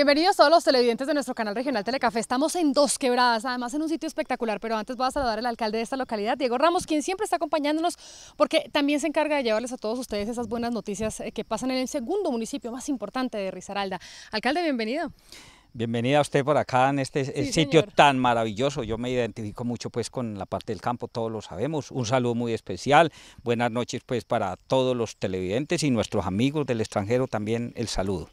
Bienvenidos todos los televidentes de nuestro canal regional Telecafé. Estamos en Dos Quebradas, además en un sitio espectacular, pero antes voy a saludar al alcalde de esta localidad, Diego Ramos, quien siempre está acompañándonos porque también se encarga de llevarles a todos ustedes esas buenas noticias eh, que pasan en el segundo municipio más importante de Risaralda. Alcalde, bienvenido. Bienvenida a usted por acá en este Sí, sitio señor. tan maravilloso. Yo me identifico mucho pues con la parte del campo, todos lo sabemos. Un saludo muy especial. Buenas noches pues para todos los televidentes y nuestros amigos del extranjero también el saludo.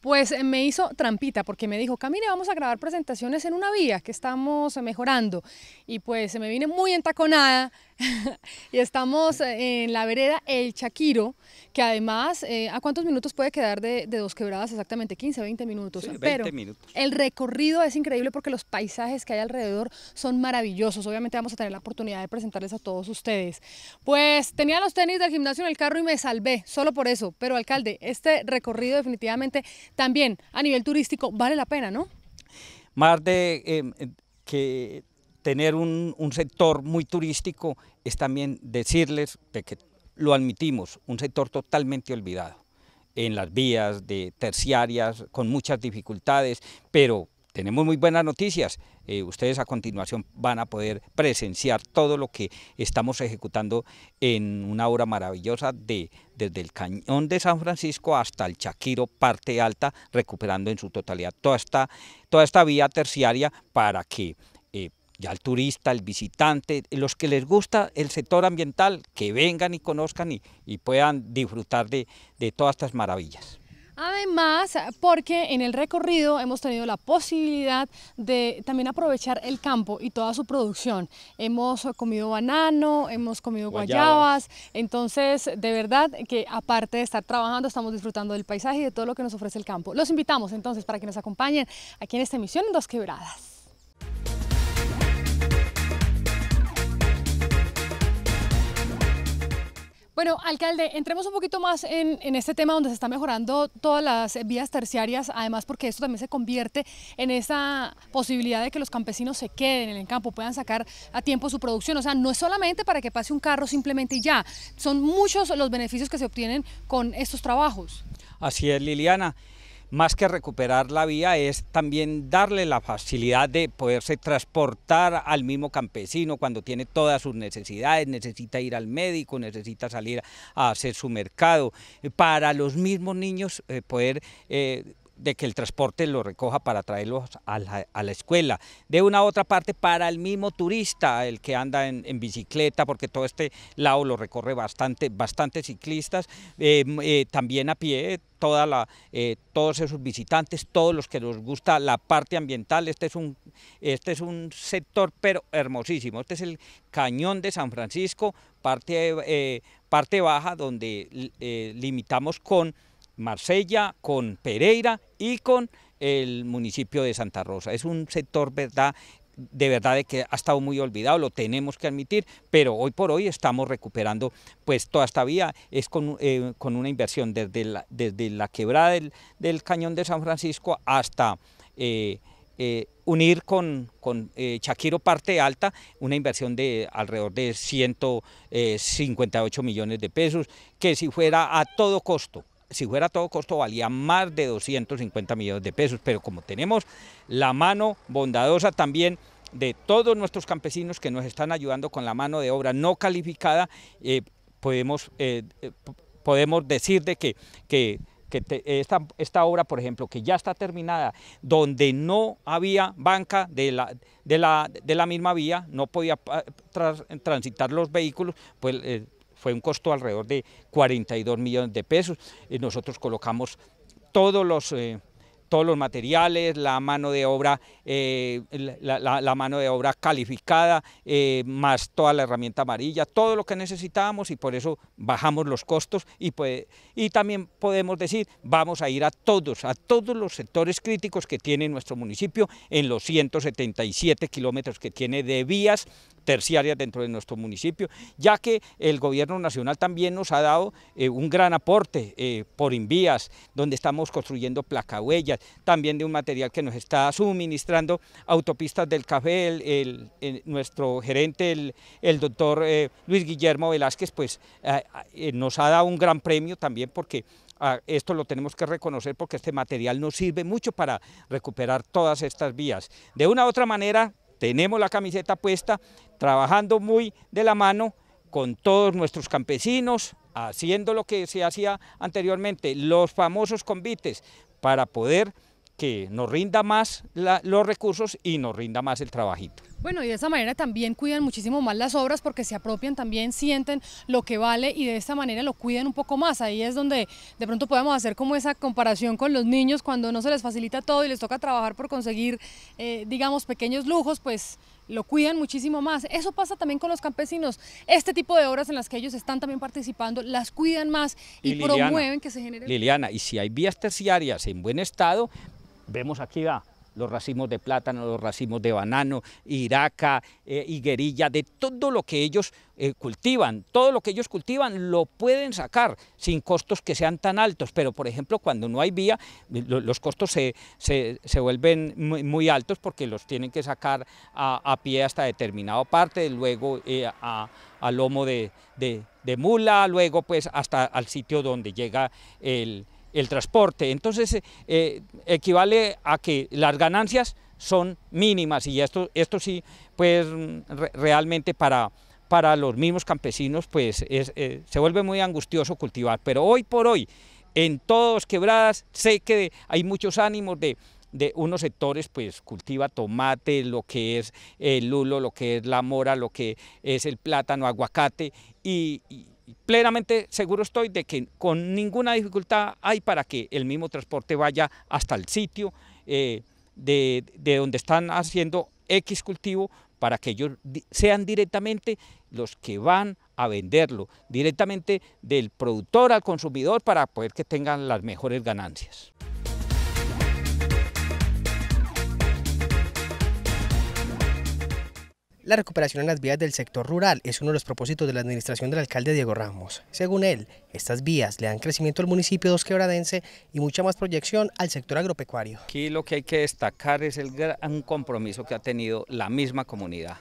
Pues eh, me hizo trampita porque me dijo, Camine, vamos a grabar presentaciones en una vía que estamos eh, mejorando. Y pues se me vine muy entaconada y estamos eh, en la vereda El Chaquiro, que además, eh, ¿a cuántos minutos puede quedar de, de Dos Quebradas? Exactamente 15, 20 minutos. Sí, 20 Pero minutos. el recorrido es increíble porque los paisajes que hay alrededor son maravillosos. Obviamente vamos a tener la oportunidad de presentarles a todos ustedes. Pues tenía los tenis del gimnasio en el carro y me salvé, solo por eso. Pero alcalde, este recorrido definitivamente también a nivel turístico vale la pena, ¿no? Más de eh, que tener un, sector muy turístico es también decirles de que lo admitimos, un sector totalmente olvidado en las vías de terciarias con muchas dificultades, pero tenemos muy buenas noticias. Eh, ustedes a continuación van a poder presenciar todo lo que estamos ejecutando en una obra maravillosa de, desde el cañón de San Francisco hasta el Chaquiro, parte alta, recuperando en su totalidad toda esta, toda esta vía terciaria para que ya el turista, el visitante, los que les gusta el sector ambiental, que vengan y conozcan y, y puedan disfrutar de, de todas estas maravillas. Además, porque en el recorrido hemos tenido la posibilidad de también aprovechar el campo y toda su producción. Hemos comido banano, hemos comido guayabas, Guayabas. entonces de verdad que aparte de estar trabajando estamos disfrutando del paisaje y de todo lo que nos ofrece el campo. Los invitamos entonces para que nos acompañen aquí en esta emisión en Dos Quebradas. Bueno, alcalde, entremos un poquito más en, este tema donde se está mejorando todas las vías terciarias, además porque esto también se convierte en esa posibilidad de que los campesinos se queden en el campo, puedan sacar a tiempo su producción. O sea, no es solamente para que pase un carro simplemente y ya, son muchos los beneficios que se obtienen con estos trabajos. Así es, Liliana. Más que recuperar la vía es también darle la facilidad de poderse transportar al mismo campesino cuando tiene todas sus necesidades, necesita ir al médico, necesita salir a hacer su mercado. Para los mismos niños eh, poder... Eh, de que el transporte lo recoja para traerlos a la, a la, escuela. De una u otra parte, para el mismo turista, el que anda en, bicicleta, porque todo este lado lo recorre bastante, bastante ciclistas, eh, eh, también a pie, toda la, eh, todos esos visitantes, todos los que nos gusta la parte ambiental. Este es un, este es un sector pero hermosísimo. Este es el Cañón de San Francisco, parte, eh, parte baja, donde limitamos con Marsella, con Pereira y con el municipio de Santa Rosa. Es un sector, verdad, de verdad de que ha estado muy olvidado, lo tenemos que admitir, pero hoy por hoy estamos recuperando pues toda esta vía, es con, eh, una inversión desde la, desde la quebrada del, del, cañón de San Francisco hasta eh, eh, unir con, con Chaquiro parte alta, una inversión de alrededor de 158 millones de pesos, que si fuera a todo costo, si fuera a todo costo valía más de 250 millones de pesos, pero como tenemos la mano bondadosa también de todos nuestros campesinos que nos están ayudando con la mano de obra no calificada, eh, podemos, eh, podemos decir de que, que, esta, esta, obra, por ejemplo, que ya está terminada, donde no había banca de la, de la, de la misma vía, no podía transitar los vehículos, pues eh, fue un costo alrededor de 42 millones de pesos. Nosotros colocamos todos los, eh, todos los materiales, la mano de obra, eh, la, mano de obra calificada, eh, más toda la herramienta amarilla, todo lo que necesitábamos y por eso bajamos los costos y, pues, y también podemos decir, vamos a ir a todos, a todos los sectores críticos que tiene nuestro municipio en los 177 kilómetros que tiene de vías terciarias dentro de nuestro municipio, ya que el gobierno nacional también nos ha dado eh, un gran aporte eh, por Invías, donde estamos construyendo placahuellas, también de un material que nos está suministrando autopistas del café, el, nuestro gerente, el, el doctor eh, Luis Guillermo Velázquez, pues nos ha dado un gran premio también porque ah, esto lo tenemos que reconocer porque este material nos sirve mucho para recuperar todas estas vías. De una u otra manera, tenemos la camiseta puesta, trabajando muy de la mano con todos nuestros campesinos, haciendo lo que se hacía anteriormente, los famosos convites, para poder que nos rinda más los recursos y nos rinda más el trabajito. Bueno, y de esa manera también cuidan muchísimo más las obras porque se apropian, también sienten lo que vale y de esta manera lo cuidan un poco más. Ahí es donde de pronto podemos hacer como esa comparación con los niños cuando no se les facilita todo y les toca trabajar por conseguir, eh, digamos, pequeños lujos, pues lo cuidan muchísimo más. Eso pasa también con los campesinos. Este tipo de obras en las que ellos están también participando, las cuidan más y, promueven que se genere. Liliana, y si hay vías terciarias en buen estado, vemos aquí los racimos de plátano, los racimos de banano, iraca, eh, higuerilla, de todo lo que ellos eh, cultivan. Todo lo que ellos cultivan lo pueden sacar sin costos que sean tan altos, pero por ejemplo cuando no hay vía, los costos se, vuelven muy, altos porque los tienen que sacar a, pie hasta determinada parte, luego eh, a, lomo de, de mula, luego pues hasta al sitio donde llega el el transporte. Entonces eh, equivale a que las ganancias son mínimas y esto, esto sí, pues realmente para, para los mismos campesinos pues eh, se vuelve muy angustioso cultivar. Pero hoy por hoy, en todos quebradas, sé que hay muchos ánimos de, de unos sectores pues cultiva tomate, lo que es el lulo, lo que es la mora, lo que es el plátano, aguacate y plenamente seguro estoy de que con ninguna dificultad hay para que el mismo transporte vaya hasta el sitio eh, de, donde están haciendo X cultivo para que ellos sean directamente los que van a venderlo, directamente del productor al consumidor para poder que tengan las mejores ganancias. La recuperación en las vías del sector rural es uno de los propósitos de la administración del alcalde Diego Ramos. Según él, estas vías le dan crecimiento al municipio dos quebradense y mucha más proyección al sector agropecuario. Aquí lo que hay que destacar es el gran compromiso que ha tenido la misma comunidad.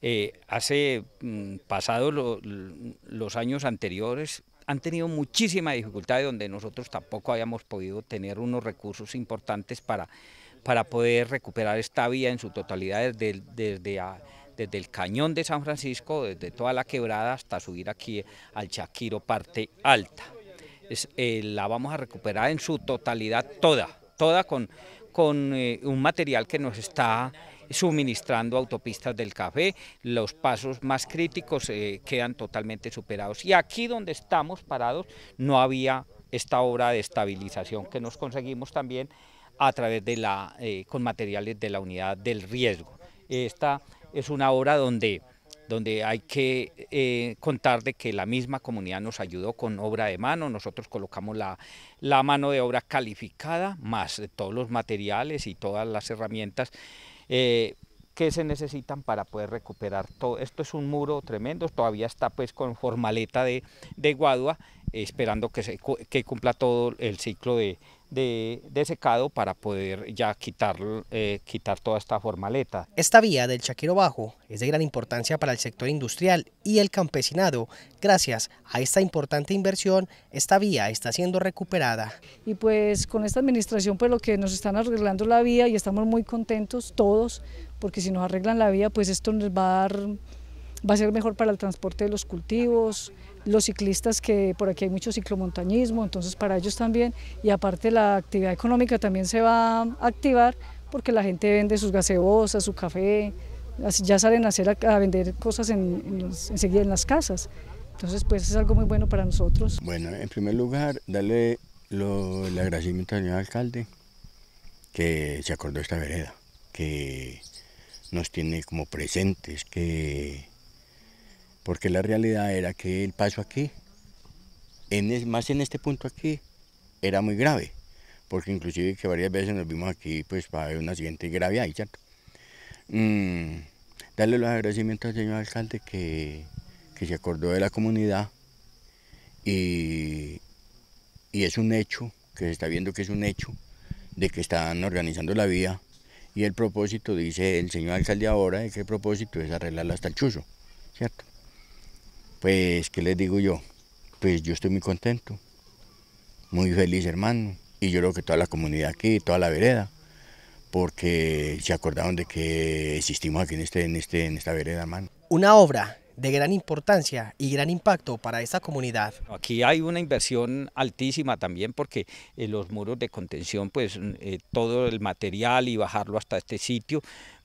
Eh, hace mm, pasados los años anteriores han tenido muchísima dificultad donde nosotros tampoco habíamos podido tener unos recursos importantes para para poder recuperar esta vía en su totalidad desde, desde, desde el cañón de San Francisco, desde toda la quebrada hasta subir aquí al Chaquiro, parte alta. Eh, la vamos a recuperar en su totalidad toda, toda con, con eh, un material que nos está suministrando autopistas del café, los pasos más críticos eh, quedan totalmente superados. Y aquí donde estamos parados no había esta obra de estabilización que nos conseguimos también a través de la, eh, con materiales de la unidad del riesgo. Esta es una obra donde, donde hay que eh, contar de que la misma comunidad nos ayudó con obra de mano, nosotros colocamos la, la mano de obra calificada, más todos los materiales y todas las herramientas eh, que se necesitan para poder recuperar todo. Esto es un muro tremendo, todavía está pues con formaleta de, de guadua, esperando que, se, que cumpla todo el ciclo de, de, secado para poder ya quitar, eh, quitar toda esta formaleta. Esta vía del Chaquiro Bajo es de gran importancia para el sector industrial y el campesinado. Gracias a esta importante inversión, esta vía está siendo recuperada. Y pues con esta administración pues lo que nos están arreglando la vía y estamos muy contentos todos, porque si nos arreglan la vía pues esto nos va a dar va a ser mejor para el transporte de los cultivos, los ciclistas que por aquí hay mucho ciclomontañismo, entonces para ellos también, y aparte la actividad económica también se va a activar porque la gente vende sus gaseosas, su café, ya salen a, hacer a, vender cosas en, enseguida en las casas. Entonces pues es algo muy bueno para nosotros. Bueno, en primer lugar, darle lo, el agradecimiento al señor alcalde que se acordó esta vereda, que nos tiene como presentes, que porque la realidad era que el paso aquí, en más en este punto aquí, era muy grave, porque inclusive que varias veces nos vimos aquí pues para ver una siguiente grave ahí, ¿cierto? Mm, darle los agradecimientos al señor alcalde que, se acordó de la comunidad y, y es un hecho, que se está viendo que es un hecho, de que están organizando la vía y el propósito, dice el señor alcalde ahora, que el propósito es arreglarla hasta el chuzo, ¿cierto? Pues, ¿qué les digo yo? Pues yo estoy muy contento, muy feliz hermano, y yo creo que toda la comunidad aquí, toda la vereda, porque se acordaron de que existimos aquí en, este, en, este, en esta vereda, hermano. Una obra de gran importancia y gran impacto para esta comunidad. Aquí hay una inversión altísima también porque eh, los muros de contención, pues eh, todo el material y bajarlo hasta este sitio,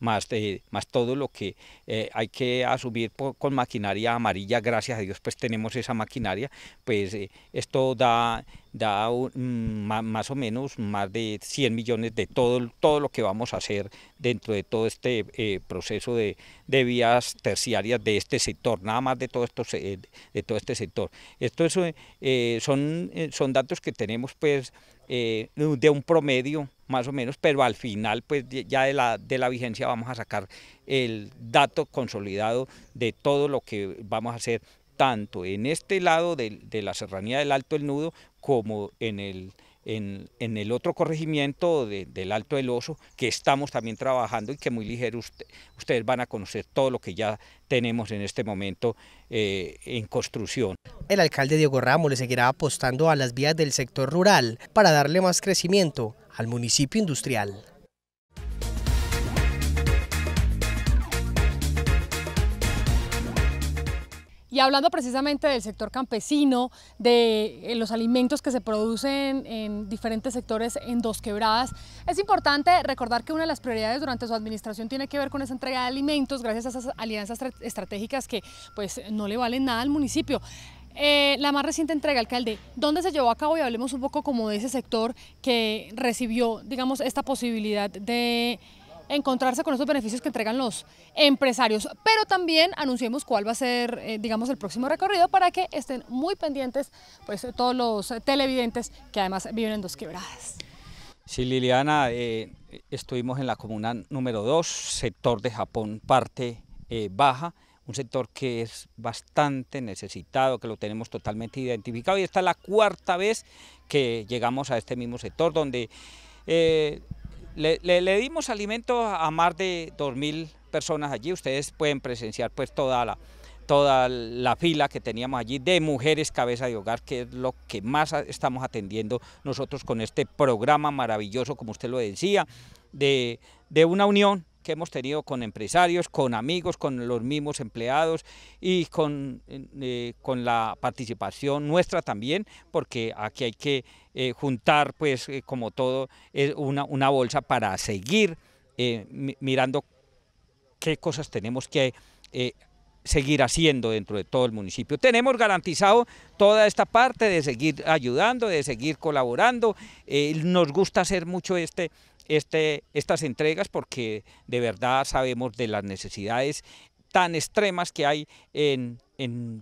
más, de, más todo lo que eh, hay que asumir con maquinaria amarilla, gracias a Dios pues tenemos esa maquinaria, pues esto da, da más o menos más de 100 millones de todo, todo lo que vamos a hacer dentro de todo este proceso de, vías terciarias de este sector, nada más de todo, esto, de todo este sector. Esto eh, son, eh, son datos que tenemos pues eh, de un promedio más o menos, pero al final pues ya de la, de la vigencia vamos a sacar el dato consolidado de todo lo que vamos a hacer tanto en este lado de, de la serranía del Alto del Nudo como en el en, el otro corregimiento del Alto del Oso, que estamos también trabajando y que muy ligero ustedes van a conocer todo lo que ya tenemos en este momento eh, en construcción. El alcalde Diego Ramos le seguirá apostando a las vías del sector rural para darle más crecimiento al municipio industrial. Y hablando precisamente del sector campesino, de eh, los alimentos que se producen en diferentes sectores en Dos Quebradas, es importante recordar que una de las prioridades durante su administración tiene que ver con esa entrega de alimentos gracias a esas alianzas estratégicas que pues no le valen nada al municipio. Eh, la más reciente entrega, alcalde, ¿dónde se llevó a cabo? Y hablemos un poco como de ese sector que recibió, digamos, esta posibilidad de encontrarse con esos beneficios que entregan los empresarios, pero también anunciemos cuál va a ser, eh, digamos, el próximo recorrido para que estén muy pendientes pues, todos los televidentes que además viven en Dos Quebradas. Sí, Liliana, eh, estuvimos en la comuna número 2, sector de Japón, parte baja, un sector que es bastante necesitado, que lo tenemos totalmente identificado y esta es la cuarta vez que llegamos a este mismo sector donde le, dimos alimento a más de 2.000 personas allí, ustedes pueden presenciar pues toda la, toda la fila que teníamos allí de mujeres cabeza de hogar, que es lo que más estamos atendiendo nosotros con este programa maravilloso, como usted lo decía, de, de una unión que hemos tenido con empresarios, con amigos, con los mismos empleados y con, eh, con la participación nuestra también, porque aquí hay que eh, juntar, pues, eh, como todo, una, una, bolsa para seguir mirando qué cosas tenemos que seguir haciendo dentro de todo el municipio. Tenemos garantizado toda esta parte de seguir ayudando, de seguir colaborando. nos gusta hacer mucho este, este, estas entregas porque de verdad sabemos de las necesidades tan extremas que hay en,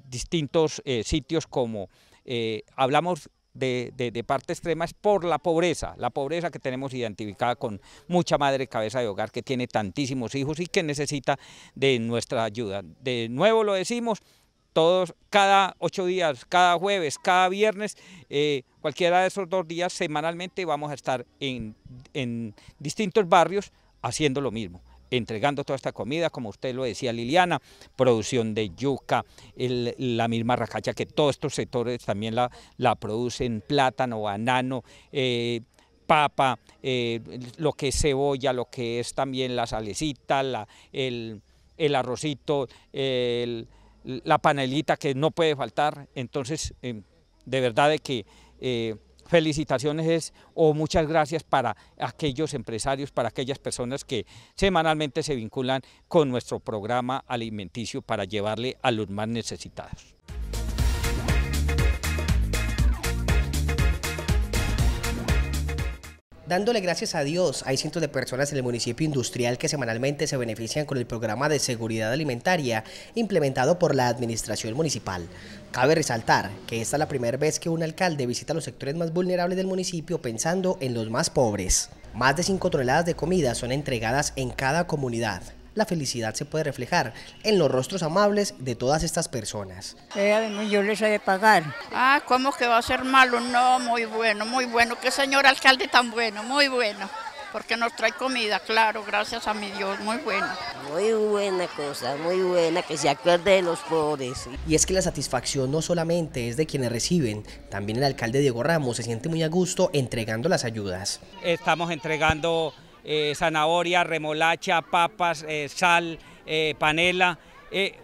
distintos eh, sitios como eh, hablamos de, de, parte extrema es por la pobreza, la pobreza que tenemos identificada con mucha madre cabeza de hogar que tiene tantísimos hijos y que necesita de nuestra ayuda. De nuevo lo decimos, todos, cada ocho días, cada jueves, cada viernes, eh, cualquiera de esos dos días semanalmente vamos a estar en, distintos barrios haciendo lo mismo entregando toda esta comida, como usted lo decía Liliana, producción de yuca, la misma racacha que todos estos sectores también la, producen, plátano, banano, eh, papa, eh, lo que es cebolla, lo que es también la salecita, el, arrocito, la panelita que no puede faltar, entonces em, de verdad de que eh, felicitaciones es, o muchas gracias para aquellos empresarios, para aquellas personas que semanalmente se vinculan con nuestro programa alimenticio para llevarle a los más necesitados. Dándole gracias a Dios, hay cientos de personas en el municipio industrial que semanalmente se benefician con el programa de seguridad alimentaria implementado por la administración municipal. Cabe resaltar que esta es la primera vez que un alcalde visita los sectores más vulnerables del municipio pensando en los más pobres. Más de 5 toneladas de comida son entregadas en cada comunidad la felicidad se puede reflejar en los rostros amables de todas estas personas. yo les he de pagar. Ah, ¿cómo que va a ser malo? No, muy bueno, muy bueno. Qué señor alcalde tan bueno, muy bueno. porque nos trae comida, claro, gracias a mi Dios, muy bueno. Muy buena cosa, muy buena, que se acuerde de los pobres. Y es que la satisfacción no solamente es de quienes reciben, también el alcalde Diego Ramos se siente muy a gusto entregando las ayudas. Estamos entregando eh, zanahoria, remolacha, papas, eh, sal, eh, panela,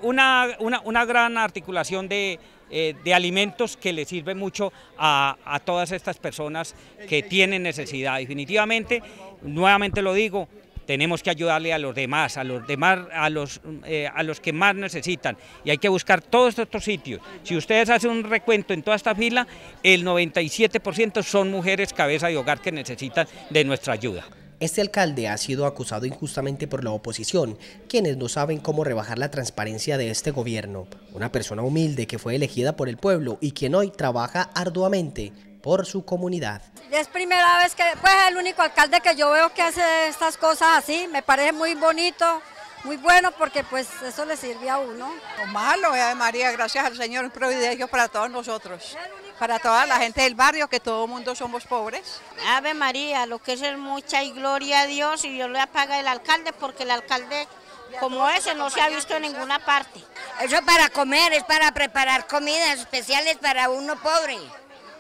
una, una, una gran articulación de eh, de alimentos que le sirve mucho a, todas estas personas que tienen necesidad. Definitivamente, nuevamente lo digo, tenemos que ayudarle a los demás, a los demás, a los, eh, a los que más necesitan. Y hay que buscar todos estos sitios. Si ustedes hacen un recuento en toda esta fila, el 97% son mujeres cabeza de hogar que necesitan de nuestra ayuda. Este alcalde ha sido acusado injustamente por la oposición, quienes no saben cómo rebajar la transparencia de este gobierno. Una persona humilde que fue elegida por el pueblo y quien hoy trabaja arduamente por su comunidad. Es primera vez que, pues el único alcalde que yo veo que hace estas cosas así, me parece muy bonito, muy bueno porque pues eso le sirve a uno. Lo malo, Ave María, gracias al Señor, un privilegio para todos nosotros para toda la gente del barrio, que todo el mundo somos pobres. Ave María, lo que es mucha y gloria a Dios y Dios le apaga el alcalde, porque el alcalde como ese no se ha visto en ninguna parte. Eso para comer, es para preparar comidas especiales para uno pobre.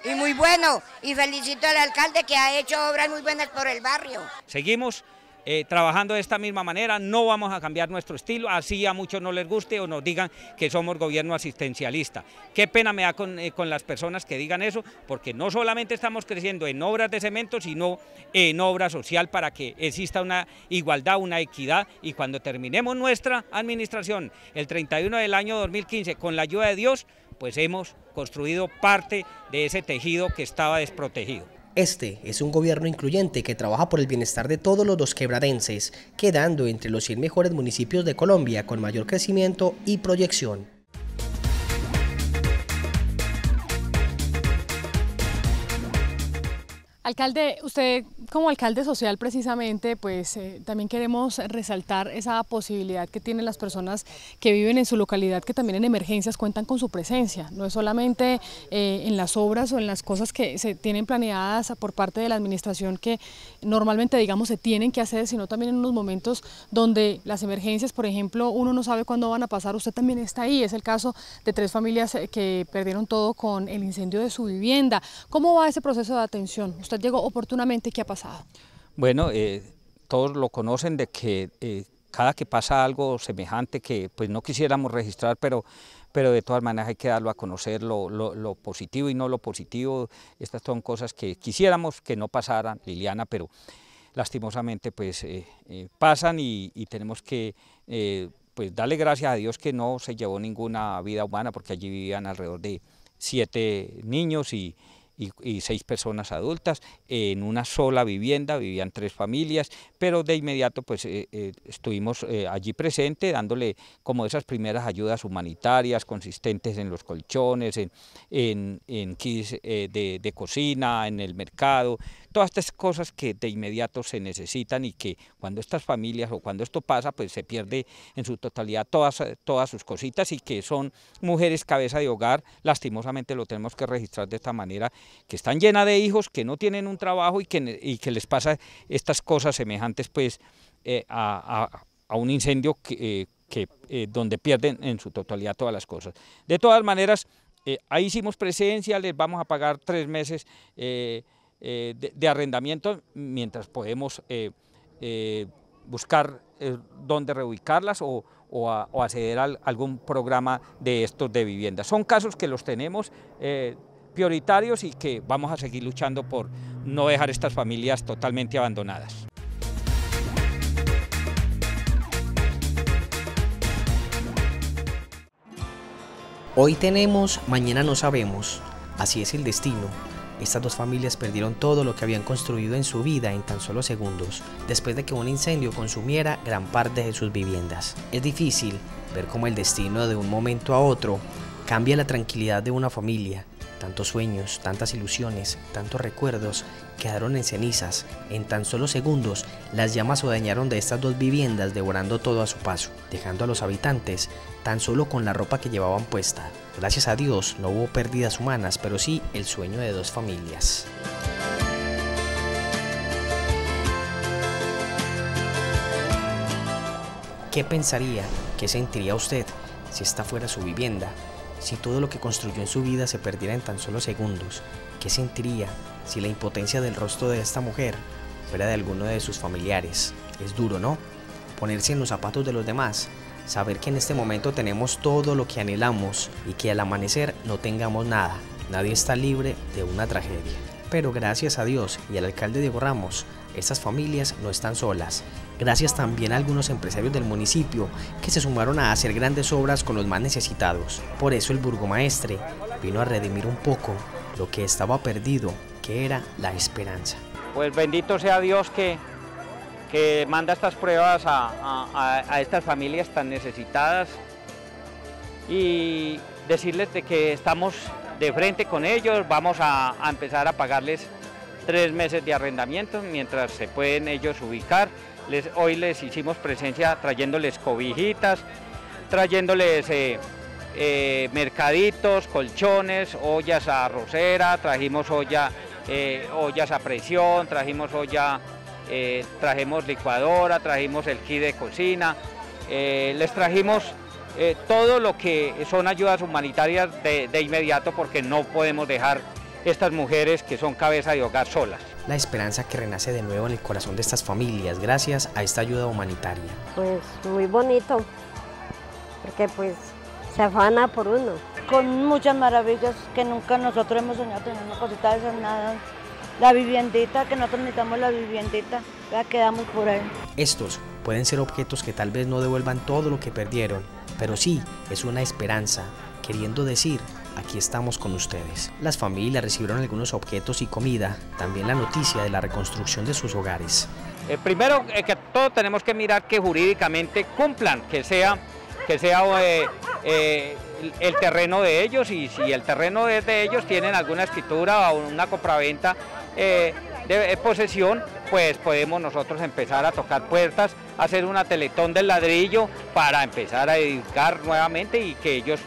Y muy bueno, y felicito al alcalde que ha hecho obras muy buenas por el barrio. Seguimos eh, trabajando de esta misma manera, no vamos a cambiar nuestro estilo, así a muchos no les guste o nos digan que somos gobierno asistencialista. Qué pena me da con, eh, con las personas que digan eso, porque no solamente estamos creciendo en obras de cemento, sino en obra social para que exista una igualdad, una equidad y cuando terminemos nuestra administración el 31 del año 2015 con la ayuda de Dios, pues hemos construido parte de ese tejido que estaba desprotegido. Este es un gobierno incluyente que trabaja por el bienestar de todos los quebradenses, quedando entre los 100 mejores municipios de Colombia con mayor crecimiento y proyección. Alcalde, usted como alcalde social precisamente, pues eh, también queremos resaltar esa posibilidad que tienen las personas que viven en su localidad, que también en emergencias cuentan con su presencia. No es solamente eh, en las obras o en las cosas que se tienen planeadas por parte de la administración que normalmente, digamos, se tienen que hacer, sino también en unos momentos donde las emergencias, por ejemplo, uno no sabe cuándo van a pasar, usted también está ahí. Es el caso de tres familias eh, que perdieron todo con el incendio de su vivienda. ¿Cómo va ese proceso de atención? ¿Usted llegó oportunamente, ¿qué ha pasado? Bueno, eh, todos lo conocen de que eh, cada que pasa algo semejante que pues no quisiéramos registrar, pero, pero de todas maneras hay que darlo a conocer lo, positivo y no lo positivo. Estas son cosas que quisiéramos que no pasaran, Liliana, pero lastimosamente pues eh, pasan y, y, tenemos que pues darle gracias a Dios que no se llevó ninguna vida humana porque allí vivían alrededor de siete niños y, y, seis personas adultas en una sola vivienda, vivían tres familias, pero de inmediato pues eh, eh, estuvimos eh, allí presentes dándole como esas primeras ayudas humanitarias consistentes en los colchones, en, en, en kits de cocina, en el mercado, todas estas cosas que de inmediato se necesitan y que cuando estas familias o cuando esto pasa, pues se pierde en su totalidad todas, todas sus cositas y que son mujeres cabeza de hogar, lastimosamente lo tenemos que registrar de esta manera, que están llenas de hijos, que no tienen un trabajo y que, y que les pasa estas cosas semejantes pues eh, a, un incendio que, eh, eh, donde pierden en su totalidad todas las cosas. De todas maneras, ahí hicimos presencia, les vamos a pagar tres meses de, arrendamiento mientras podemos eh, eh, buscar dónde reubicarlas o, acceder a algún programa de estos de vivienda. Son casos que los tenemos prioritarios y que vamos a seguir luchando por no dejar estas familias totalmente abandonadas. Hoy tenemos, mañana no sabemos. Así es el destino. Estas dos familias perdieron todo lo que habían construido en su vida en tan solo segundos, después de que un incendio consumiera gran parte de sus viviendas. Es difícil ver cómo el destino de un momento a otro cambia la tranquilidad de una familia. Tantos sueños, tantas ilusiones, tantos recuerdos quedaron en cenizas. En tan solo segundos, las llamas dañaron de estas dos viviendas devorando todo a su paso, dejando a los habitantes tan solo con la ropa que llevaban puesta. Gracias a Dios no hubo pérdidas humanas, pero sí el sueño de dos familias. ¿Qué pensaría, qué sentiría usted si esta fuera su vivienda? Si todo lo que construyó en su vida se perdiera en tan solo segundos, ¿qué sentiría si la impotencia del rostro de esta mujer fuera de alguno de sus familiares? Es duro, ¿no? Ponerse en los zapatos de los demás, saber que en este momento tenemos todo lo que anhelamos y que al amanecer no tengamos nada. Nadie está libre de una tragedia. Pero gracias a Dios y al alcalde Diego Ramos, estas familias no están solas. Gracias también a algunos empresarios del municipio que se sumaron a hacer grandes obras con los más necesitados. Por eso el burgomaestre vino a redimir un poco lo que estaba perdido, que era la esperanza. Pues bendito sea Dios que, que manda estas pruebas a, a estas familias tan necesitadas y decirles de que estamos de frente con ellos, vamos a, empezar a pagarles tres meses de arrendamiento mientras se pueden ellos ubicar. Les, hoy les hicimos presencia trayéndoles cobijitas, trayéndoles eh, eh, mercaditos, colchones, ollas a rosera, trajimos olla, eh, ollas a presión, trajimos olla, trajimos licuadora, trajimos el kit de cocina, les trajimos todo lo que son ayudas humanitarias de, inmediato porque no podemos dejar estas mujeres que son cabeza de hogar solas. La esperanza que renace de nuevo en el corazón de estas familias gracias a esta ayuda humanitaria. Pues muy bonito, porque pues se afana por uno. Con muchas maravillas que nunca nosotros hemos soñado tener una cosita de esas nada. La viviendita, que nosotros necesitamos la viviendita, ya quedamos por ahí. Estos pueden ser objetos que tal vez no devuelvan todo lo que perdieron, pero sí es una esperanza, queriendo decir, aquí estamos con ustedes. Las familias recibieron algunos objetos y comida, también la noticia de la reconstrucción de sus hogares. Eh, primero eh, que todo tenemos que mirar que jurídicamente cumplan, que sea, que sea eh, el, terreno de ellos y si el terreno es de ellos tienen alguna escritura o una compraventa de posesión, pues podemos nosotros empezar a tocar puertas, hacer una teletón del ladrillo para empezar a edificar nuevamente y que ellos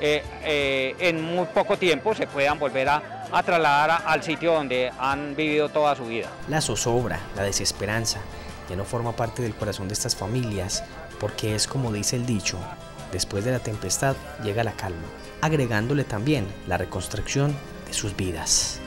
eh, eh, en muy poco tiempo se puedan volver a, a trasladar al sitio donde han vivido toda su vida. La zozobra, la desesperanza, ya no forma parte del corazón de estas familias, porque es como dice el dicho, después de la tempestad llega la calma, agregándole también la reconstrucción de sus vidas.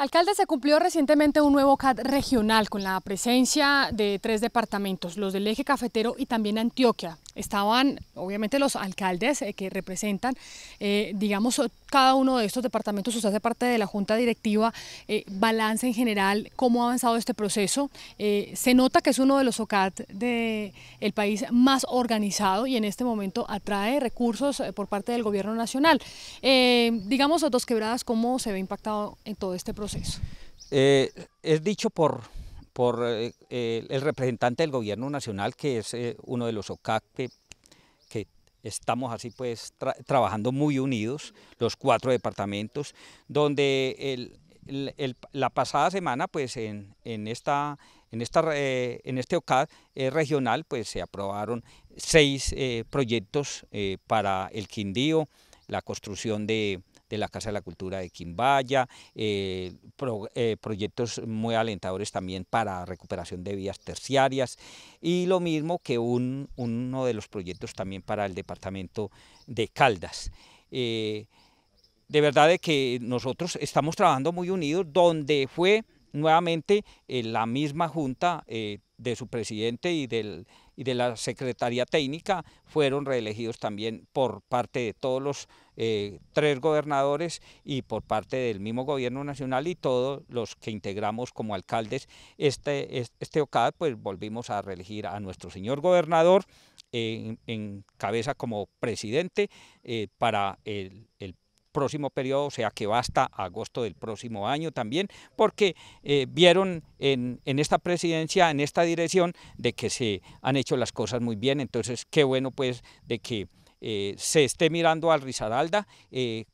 Alcalde, se cumplió recientemente un nuevo CAD regional con la presencia de tres departamentos, los del eje cafetero y también Antioquia. Estaban, obviamente, los alcaldes eh, que representan, eh, digamos, cada uno de estos departamentos, usted hace parte de la Junta Directiva, eh, balance en general, cómo ha avanzado este proceso. se nota que es uno de los OCAT del país más organizado y en este momento atrae recursos por parte del gobierno nacional. digamos, Dos Quebradas, ¿cómo se ve impactado en todo este proceso? Es dicho por, por eh, el representante del gobierno nacional, que es eh, uno de los OCAC que, estamos así pues trabajando muy unidos, los cuatro departamentos, donde la pasada semana pues en, esta en, esta, en este OCAD regional pues se aprobaron seis proyectos para el Quindío, la construcción de, de la Casa de la Cultura de Quimbaya, eh, eh, proyectos muy alentadores también para recuperación de vías terciarias y lo mismo que un, uno de los proyectos también para el departamento de Caldas. Eh, de verdad de que nosotros estamos trabajando muy unidos, donde fue nuevamente la misma junta de su presidente y del y de la Secretaría Técnica fueron reelegidos también por parte de todos los eh, tres gobernadores y por parte del mismo gobierno nacional y todos los que integramos como alcaldes. Este, este OCAD, pues volvimos a reelegir a nuestro señor gobernador en, cabeza como presidente eh, para el, el próximo periodo, o sea que va hasta agosto del próximo año también, porque eh, vieron en, esta presidencia, en esta dirección, de que se han hecho las cosas muy bien, entonces qué bueno pues de que eh, se esté mirando al Risaralda, eh,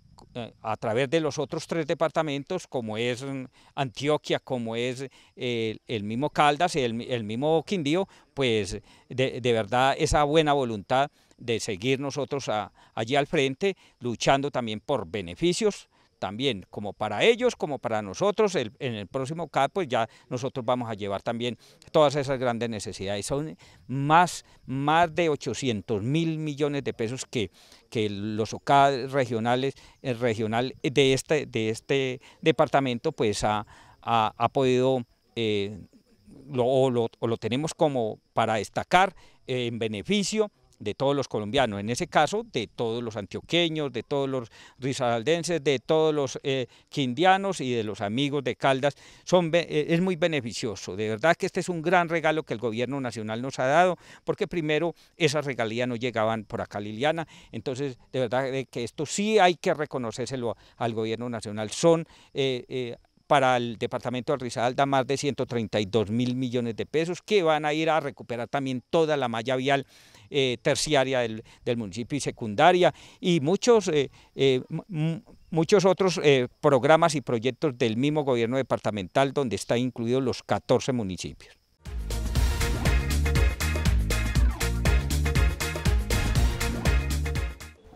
a través de los otros tres departamentos, como es Antioquia, como es eh, el mismo Caldas, el, el mismo Quindío, pues de, verdad esa buena voluntad de seguir nosotros allí al frente, luchando también por beneficios también como para ellos como para nosotros. en el próximo CAD pues ya nosotros vamos a llevar también todas esas grandes necesidades. Son más, más de 800 mil millones de pesos que, que los OCAD regionales, el regional de este, de este departamento pues ha, ha, podido... Eh, lo, o, lo, o, lo, tenemos como para destacar en beneficio de todos los colombianos, en ese caso de todos los antioqueños, de todos los risaraldenses, de todos los eh, quindianos y de los amigos de Caldas, son, eh, es muy beneficioso. De verdad que este es un gran regalo que el gobierno nacional nos ha dado, porque primero esas regalías no llegaban por acá Liliana, entonces de verdad que esto sí hay que reconocérselo al gobierno nacional. Son eh, para el departamento de Risaralda más de 132 mil millones de pesos que van a ir a recuperar también toda la malla vial eh, terciaria del, municipio y secundaria y muchos, eh, eh, muchos otros programas y proyectos del mismo gobierno departamental donde están incluidos los 14 municipios.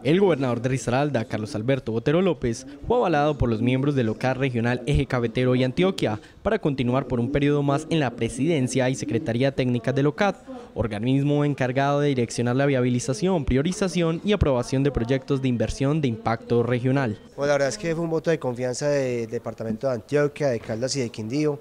El gobernador de Risaralda, Carlos Alberto Botero López, fue avalado por los miembros del local regional Eje Cafetero y Antioquia para continuar por un periodo más en la presidencia y secretaría técnica del OCAD, organismo encargado de direccionar la viabilización, priorización y aprobación de proyectos de inversión de impacto regional. Pues la verdad es que fue un voto de confianza del departamento de Antioquia, de Caldas y de Quindío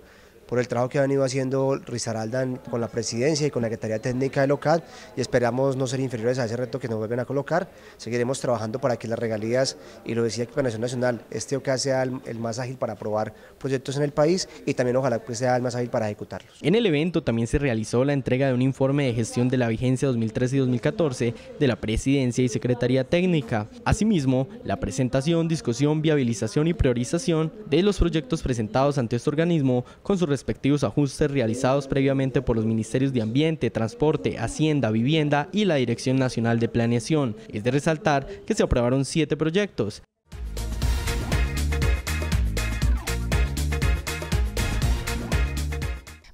por el trabajo que ha venido haciendo Rizaralda con la presidencia y con la Secretaría Técnica de local y esperamos no ser inferiores a ese reto que nos vuelven a colocar. Seguiremos trabajando para que las regalías, y lo decía Equipanación Nacional, este OCAD sea el, más ágil para aprobar proyectos en el país y también ojalá pues sea el más ágil para ejecutarlos. En el evento también se realizó la entrega de un informe de gestión de la vigencia 2013 y 2014 de la Presidencia y Secretaría Técnica. Asimismo, la presentación, discusión, viabilización y priorización de los proyectos presentados ante este organismo con su respectivos ajustes realizados previamente por los Ministerios de Ambiente, Transporte, Hacienda, Vivienda y la Dirección Nacional de Planeación. Es de resaltar que se aprobaron siete proyectos,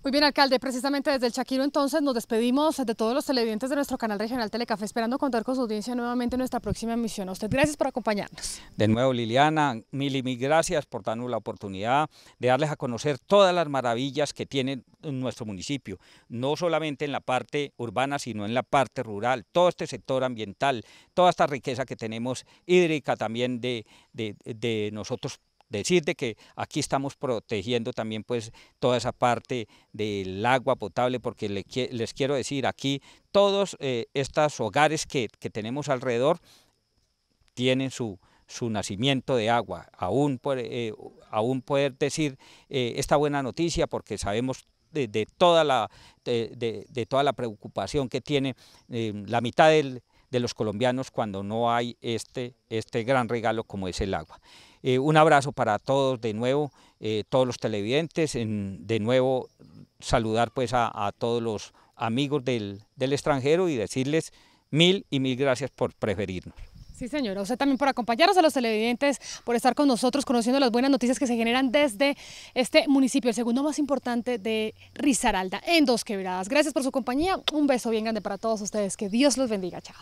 Muy bien, alcalde, precisamente desde el Chaquiro entonces nos despedimos de todos los televidentes de nuestro canal regional Telecafé, esperando contar con su audiencia nuevamente en nuestra próxima emisión. A usted gracias por acompañarnos. De nuevo, Liliana, mil y mil gracias por darnos la oportunidad de darles a conocer todas las maravillas que tiene nuestro municipio, no solamente en la parte urbana, sino en la parte rural, todo este sector ambiental, toda esta riqueza que tenemos hídrica también de, de, de nosotros decir de que aquí estamos protegiendo también pues toda esa parte del agua potable porque les quiero decir aquí todos eh, estos hogares que, tenemos alrededor tienen su, su nacimiento de agua. Aún, eh, aún poder decir eh, esta buena noticia porque sabemos de, toda, la, de, toda la preocupación que tiene la mitad de los colombianos cuando no hay este, este gran regalo como es el agua. Eh, un abrazo para todos de nuevo, eh, todos los televidentes, de nuevo saludar pues a, todos los amigos del, del extranjero y decirles mil y mil gracias por preferirnos. Sí, señora. Usted también por acompañarnos a los televidentes, por estar con nosotros, conociendo las buenas noticias que se generan desde este municipio, el segundo más importante de Risaralda, en Dos Quebradas. Gracias por su compañía. Un beso bien grande para todos ustedes. Que Dios los bendiga. Chao.